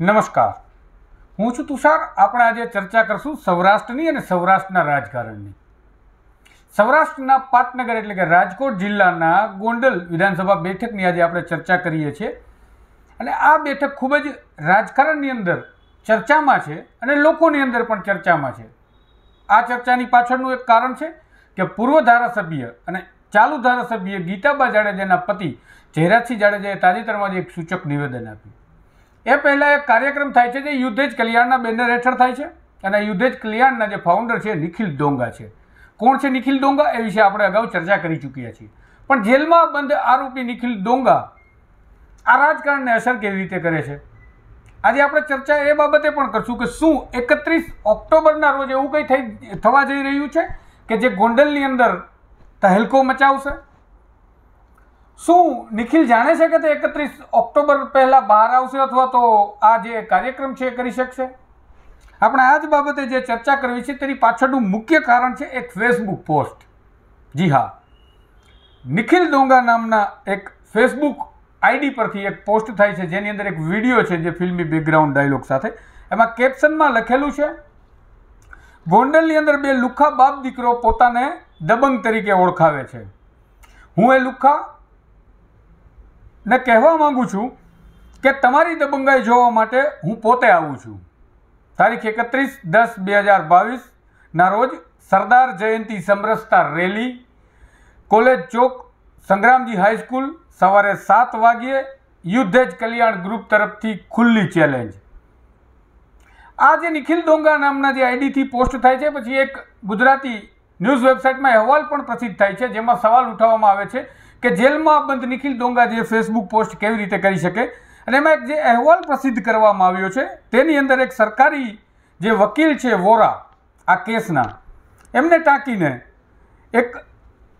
નમસ્કાર. હું છું તુષાર. આપણે આજે ચર્ચા કરશું સૌરાષ્ટ્રની અને સૌરાષ્ટ્રના રાજકારણની. સૌરાષ્ટ્રના પાટનગર એટલે કે રાજકોટ જિલ્લાના ગોંડલ વિધાનસભા બેઠકની આજે આપણે ચર્ચા કરીએ છીએ. અને આ બેઠક ખૂબ જ રાજકારણની અંદર ચર્ચામાં છે અને લોકોની અંદર પણ ચર્ચામાં છે. આ ચર્ચાની પાછળનું એક કારણ છે કે પૂર્વ ધારાસભ્ય અને ચાલુ ધારાસભ્ય ગીતાબા જાડેજાના પતિ જયરાજસિંહ જાડેજાએ તાજેતરમાં જ એક સૂચક નિવેદન આપ્યું. એ પહેલાં એક કાર્યક્રમ થાય છે જે યુદ્ધેજ કલ્યાણના બેનર હેઠળ થાય છે અને યુદ્ધેજ કલ્યાણના જે ફાઉન્ડર છે નિખિલ ડોંગા છે. કોણ છે નિખિલ ડોંગા? એ વિશે આપણે અગાઉ ચર્ચા કરી ચૂક્યા છીએ. પણ જેલમાં બંધ આરોપી નિખિલ ડોંગા આ રાજકારણને અસર કેવી રીતે કરે છે? આજે આપણે ચર્ચા એ બાબતે પણ કરશું કે શું એકત્રીસ ઓક્ટોબરના રોજ એવું કંઈ થઈ, થવા જઈ રહ્યું છે કે જે ગોંડલની અંદર તહેલકો મચાવશે? શું નિખિલ જાણે છે કે તે એકત્રીસ ઓક્ટોબર પહેલાં બહાર આવશે અથવા તો આ જે કાર્યક્રમ છે એ કરી શકશે? આપણે આ જ બાબતે જે ચર્ચા કરવી છે તેની પાછળનું મુખ્ય કારણ છે એક ફેસબુક પોસ્ટ જી હા. નિખિલ ડોંગા નામના એક ફેસબુક આઈડી પરથી એક પોસ્ટ થાય છે, જેની અંદર એક વીડિયો છે જે ફિલ્મી બેકગ્રાઉન્ડ ડાયલોગ સાથે. એમાં કેપ્શનમાં લખેલું છે, ગોંડલની અંદર બે લુખા બાપ દીકરો પોતાને દબંગ તરીકે ઓળખાવે છે. હું એ લુખા ને કહેવા માંગુ છું કે તમારી દબંગાઈ જોવા માટે હું પોતે આવું છું. તારીખ એકત્રીસ દસ બે હજાર બાવીસના રોજ સરદાર જયંતિ સમરસતા રેલી, કોલેજ ચોક, સંગ્રામજી હાઈસ્કૂલ સવારે સાત વાગ્યે યુદ્ધેજ કલ્યાણ ગ્રુપ તરફથી ખુલ્લી ચેલેન્જ. આ જે નિખિલ ડોંગા નામના જે આઈડીથી પોસ્ટ થાય છે, પછી એક ગુજરાતી ન્યૂઝ વેબસાઇટમાં અહેવાલ પણ પ્રસિદ્ધ થાય છે, જેમાં સવાલ ઉઠાવવામાં આવે છે કે જેલમાં બંધ નિખિલ ડોંગા જે ફેસબુક પોસ્ટ કેવી રીતે કરી શકે? અને એમાં એક જે અહેવાલ પ્રસિદ્ધ કરવામાં આવ્યો છે, તેની અંદર એક સરકારી જે વકીલ છે વોરા, આ કેસના, એમને ટાંકીને એક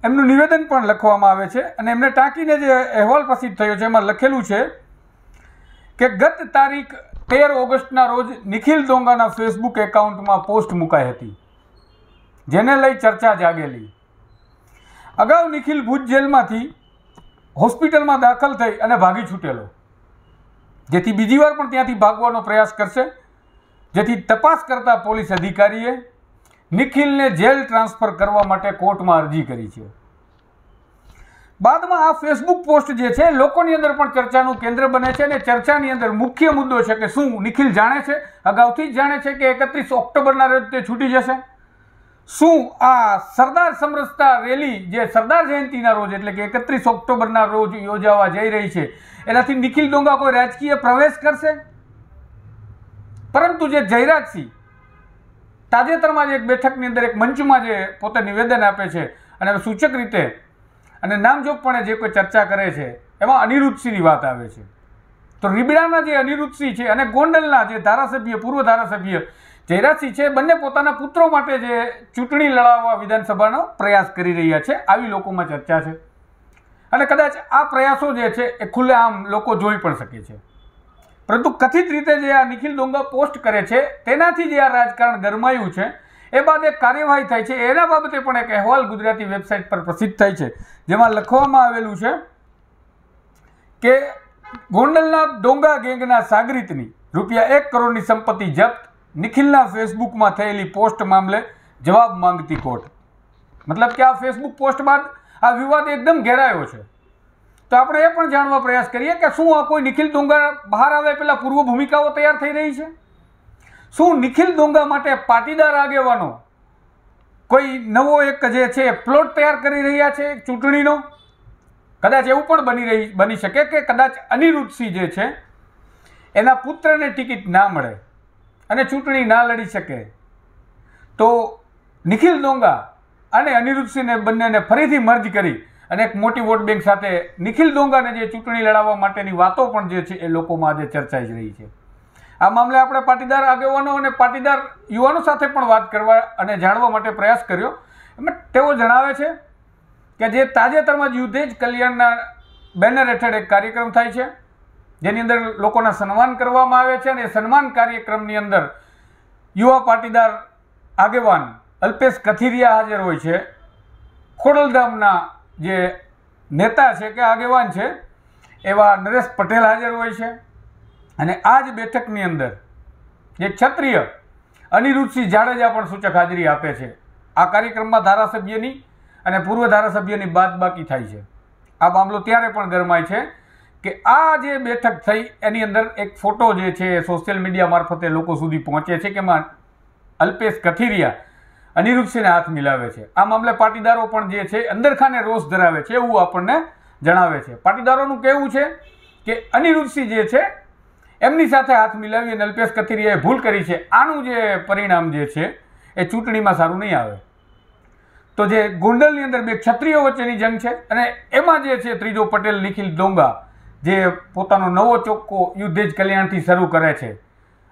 એમનું નિવેદન પણ લખવામાં આવે છે અને એમને ટાંકીને જે અહેવાલ પ્રસિદ્ધ થયો છે, એમાં લખેલું છે કે ગત તારીખ તેર ઓગસ્ટના રોજ નિખિલ ડોંગાના ફેસબુક એકાઉન્ટમાં પોસ્ટ મુકાઈ હતી, જેને લઈ ચર્ચા જાગેલી. અગાઉ નિખિલ ભુજ જેલમાંથી હોસ્પિટલમાં દાખલ થઈ અને ભાગી છૂટેલો. જેથી બીજી વાર પણ ત્યાંથી ભાગવાનો પ્રયાસ કરશે. જેથી તપાસ કરતા પોલીસ અધિકારીએ નિખિલને જેલ ટ્રાન્સફર કરવા માટે કોર્ટમાં અરજી કરી છે. બાદમાં આ ફેસબુક પોસ્ટ જે છે, લોકોની અંદર પણ ચર્ચાનું કેન્દ્ર બને છે અને ચર્ચાની અંદર મુખ્ય મુદ્દો છે કે શું નિખિલ જાણે છે? અગાઉથી જ જાણે છે કે એકત્રીસ ઓક્ટોબરના રોજ તે છૂટી જશે. શું આ સરદાર સમરસતા રેલી જે સરદાર જયંતિના રોજ એટલે કે એકત્રીસ ઓક્ટોબરના રોજ યોજાવા જઈ રહી છે, એનાથી નિખિલ ડોંગા કોઈ રાજકીય પ્રવેશ કરશે? પરંતુ જે જયરાજસિંહ તાજેતરમાં જ એક બેઠકની અંદર એક મંચમાં જે પોતે નિવેદન આપે છે અને સૂચક રીતે અને નામજોગપણે જે કોઈ ચર્ચા કરે છે, એમાં અનિરુદ્ધસિંહની વાત આવે છે. તો રીબડાના જે અનિરુદ્ધસિંહ છે અને ગોંડલના જે ધારાસભ્ય, પૂર્વ ધારાસભ્ય જયરાજસિંહ છે બંને પોતાના પુત્રો માટે જે ચૂંટણી લડાવવા વિધાનસભાનો પ્રયાસ કરી રહ્યા છે, આવી લોકોમાં ચર્ચા છે. અને કદાચ આ પ્રયાસો જે છે એ ખુલ્લેઆમ લોકો જોઈ પણ શકે છે. પરંતુ કથિત રીતે જે આ નિખિલ ડોંગા પોસ્ટ કરે છે, તેનાથી જે આ રાજકારણ ગરમાયું છે, એ બાદ એક કાર્યવાહી થાય છે, એના બાબતે પણ એક અહેવાલ ગુજરાતી વેબસાઇટ પર પ્રસિદ્ધ થાય છે, જેમાં લખવામાં આવેલું છે કે ગોંડલના ડોંગા ગેંગના સાગરીતની રૂપિયા એક કરોડની સંપત્તિ જપ્ત નિખિલના ફેસબુકમાં થયેલી પોસ્ટ મામલે જવાબ માંગતી કોર્ટ. મતલબ કે આ ફેસબુક પોસ્ટ બાદ આ વિવાદ એકદમ ઘેરાયો છે. તો આપણે એ પણ જાણવા પ્રયાસ કરીએ કે શું આ કોઈ નિખિલ ડોંગા બહાર આવે પહેલાં પૂર્વ ભૂમિકાઓ તૈયાર થઈ રહી છે? શું નિખિલ ડોંગા માટે પાટીદાર આગેવાનો કોઈ નવો એક જે છે, પ્લોટ તૈયાર કરી રહ્યા છે ચૂંટણીનો? કદાચ એવું પણ બની રહી, બની શકે કે કદાચ અનિરુદ્ધસિંહ જે છે, એના પુત્રને ટિકિટ ના મળે. અને ચૂંટણી ના લડી શકે. તો નિખિલ ડોંગા અને અનિરુદ્ધસિંહને બંનેને ફરીથી મર્જ કરી અને એક મોટી વોટ બેંક સાથે નિખિલ ડોંગાને જે ચૂંટણી લડાવવા માટેની વાતો પણ જે છે એ લોકોમાં આજે ચર્ચાઈ જ રહી છે. આ મામલે આપણે પાટીદાર આગેવાનો અને પાટીદાર યુવાનો સાથે પણ વાત કરવા અને જાણવા માટે પ્રયાસ કર્યો. એમાં તેઓ જણાવે છે કે જે તાજેતરમાં જ યુદ્ધેજ કલ્યાણના બેનર હેઠળ એક કાર્યક્રમ થાય છે. જેની અંદર લોકોના સન્માન કરવામાં આવે છે અને સન્માન કાર્યક્રમની અંદર યુવા પાટીદાર આગેવાન અલ્પેશ કથિરિયા હાજર હોય છે. ખોડલધામના જે નેતા છે કે આગેવાન છે, એવા નરેશ પટેલ હાજર હોય છે. અને આ જ બેઠકની અંદર જે ક્ષત્રિય અનિરુદ્ધસિંહ જાડેજા પણ સૂચક હાજરી આપે છે. આ કાર્યક્રમમાં ધારાસભ્યની અને પૂર્વ ધારાસભ્યની બાદબાકી થાય છે. આ મામલો ત્યારે પણ ગરમાય છે કે આ જે બેઠક થઈ, એની અંદર એક ફોટો જે છે સોશિયલ મીડિયા મારફતે લોકો સુધી પહોંચે છે કે એમાં અલ્પેશ કથિરિયા અનિરુદ્ધસિંહને હાથ મિલાવે છે. આ મામલે પાટીદારો પણ જે છે, અંદરખાને રોષ ધરાવે છે એવું આપણને જણાવે છે. પાટીદારોનું કહેવું છે કે અનિરુદ્ધસિંહ જે છે, એમની સાથે હાથ મિલાવી અને અલ્પેશ કથિરિયાએ ભૂલ કરી છે. આનું જે પરિણામ જે છે, એ ચૂંટણીમાં સારું નહીં આવે. તો જે ગોંડલની અંદર બે ક્ષત્રિયો વચ્ચેની જંગ છે અને એમાં જે છે, ત્રીજો પટેલ નિખિલ ડોંગા જે પોતાનો નવો ચોખ્ખો યુદ્ધેજ કલ્યાણથી શરૂ કરે છે.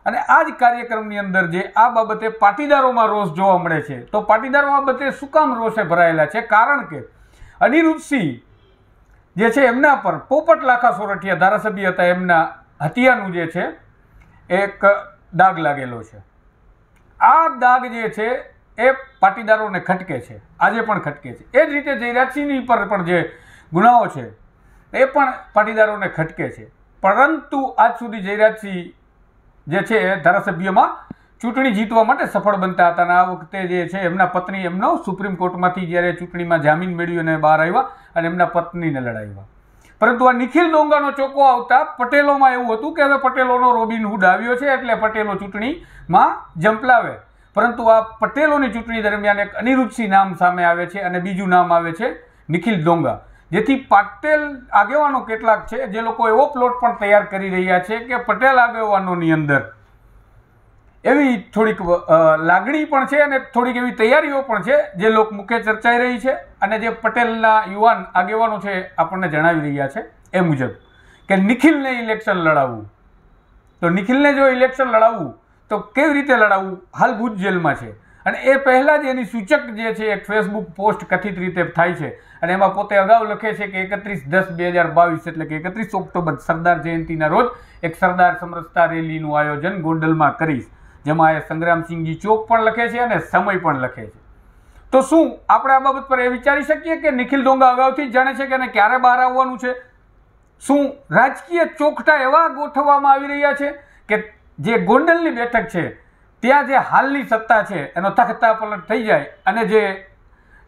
અને આ જ કાર્યક્રમની અંદર જે આ બાબતે પાટીદારોમાં રોષ જોવા મળે છે, તો પાટીદારો આ બાબતે શું કામ રોષે ભરાયેલા છે? કારણ કે અનિરુદ્ધસિંહ જે છે એમના પર પોપટ લાખા સોરઠિયા ધારાસભ્ય હતા, એમના હત્યાનું જે છે, એક દાગ લાગેલો છે. આ દાગ જે છે એ પાટીદારોને ખટકે છે, આજે પણ ખટકે છે. એ જ રીતે જયરાજસિંહની પર પણ જે ગુનાઓ છે એ પણ પાટીદારોને ખટકે છે. પરંતુ આજ સુધી જયરાજસિંહ જે છે ધારાસભ્યમાં ચૂંટણી જીતવા માટે સફળ બનતા હતા અને આ વખતે જે છે એમના પત્ની એમનો સુપ્રીમ કોર્ટમાંથી જ્યારે ચૂંટણીમાં જામીન મેળવી અને બહાર આવ્યા અને એમના પત્નીને લડાવ્યા. પરંતુ આ નિખિલ ડોંગાનો ચોકો આવતા પટેલોમાં એવું હતું કે હવે પટેલોનો રોબિન હુડ આવ્યો છે એટલે પટેલો ચૂંટણીમાં જંપલાવે પરંતુ આ પટેલોની ચૂંટણી દરમિયાન એક અનિરુદ્ધસિંહ નામ સામે આવે છે અને બીજું નામ આવે છે નિખિલ ડોંગા. જેથી પટેલ આગેવાનો કેટલાક છે, જે લોકો એવો પ્લોટ પણ તૈયાર કરી રહ્યા છે કે પટેલ આગેવાનોની અંદર. એવી થોડીક લાગણી પણ છે અને થોડીક એવી તૈયારીઓ પણ છે, જે લોક મુખ્ય ચર્ચાઈ રહી છે અને જે પટેલના યુવાન આગેવાનો છે, આપણને જણાવી રહ્યા છે, એ મુજબ. કે નિખિલને ઇલેક્શન લડાવવું. તો નિખિલને જો ઇલેક્શન લડાવવું, તો કેવી રીતે લડાવવું? હાલ ભુજ જેલમાં છે. અને એ પહેલાં જ એની સૂચક જે છે, એક ફેસબુક પોસ્ટ કથિત રીતે થાય છે. અને એમાં પોતે અગાઉ લખે છે કે એકત્રીસ દસ બે હજાર બાવીસ એટલે કે એકત્રીસ ઓક્ટોબર સરદાર જયંતિના રોજ એક સરદાર સમરસતા રેલીનું આયોજન ગોંડલમાં કરીશ. જેમાં એ સંગ્રામસિંહજી ચોક પણ લખે છે અને સમય પણ લખે છે. તો શું આપણે આ બાબત પર એ વિચારી શકીએ કે નિખિલ ડોંગા અગાઉથી જ જાણે છે કે એને ક્યારે બહાર આવવાનું છે? શું રાજકીય ચોકઠા એવા ગોઠવવામાં આવી રહ્યા છે કે જે ગોંડલની બેઠક છે ત્યાં જે હાલની સત્તા છે, એનો તખતા પલટ થઈ જાય અને જે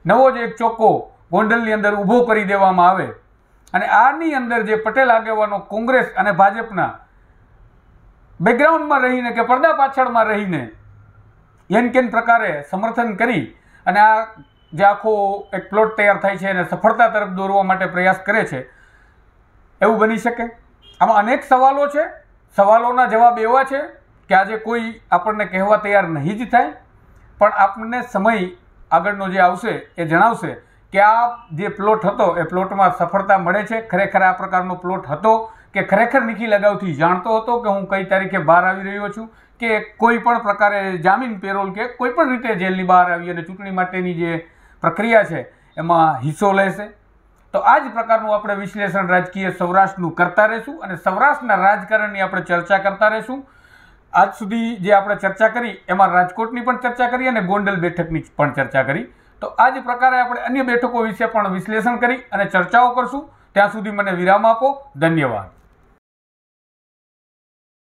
નવો જે એક ચોખ્ખો ગોંડલની અંદર ઊભો કરી દેવામાં આવે અને આની અંદર જે પટેલ આગેવાનો કોંગ્રેસ અને ભાજપના બેકગ્રાઉન્ડમાં રહીને કે પડદા પાછળમાં રહીને એન કેન પ્રકારે સમર્થન કરી અને આ જે આખો એક પ્લોટ તૈયાર થાય છે અને સફળતા તરફ દોરવા માટે પ્રયાસ કરે છે, એવું બની શકે? આમાં અનેક સવાલો છે. સવાલોના જવાબ એવા છે કે આજે કોઈ આપણને કહેવા તૈયાર નહીં જ થાય, પણ આપણને સમય આગળનો જે આવશે એ જણાવશે કે આ જે પ્લોટ હતો, એ પ્લોટમાં સફળતા મળે છે. ખરેખર આ પ્રકારનો પ્લોટ હતો કે ખરેખર નિખિલ અગાઉથી જાણતો હતો કે હું કઈ તારીખે બહાર આવી રહ્યો છું, કે કોઈ પણ પ્રકારે જામીન પેરોલ કે કોઈ પણ રીતે જેલની બહાર આવી અને ચૂંટણી માટેની જે પ્રક્રિયા છે, એમાં હિસ્સો લેશે. તો આ જ પ્રકારનું આપણે વિશ્લેષણ રાજકીય સૌરાષ્ટ્રનું કરતા રહીશું અને સૌરાષ્ટ્રના રાજકારણની આપણે ચર્ચા કરતા રહીશું. આજ સુધી જે આપણે ચર્ચા કરી, એમાં રાજકોટની પણ ચર્ચા કરી અને ગોંડલ બેઠકની પણ ચર્ચા કરી. તો આ જ પ્રકારે આપણે અન્ય બેઠકો વિશે પણ વિશ્લેષણ કરી અને ચર્ચાઓ કરશું. ત્યાં સુધી મને વિરામ આપો. ધન્યવાદ.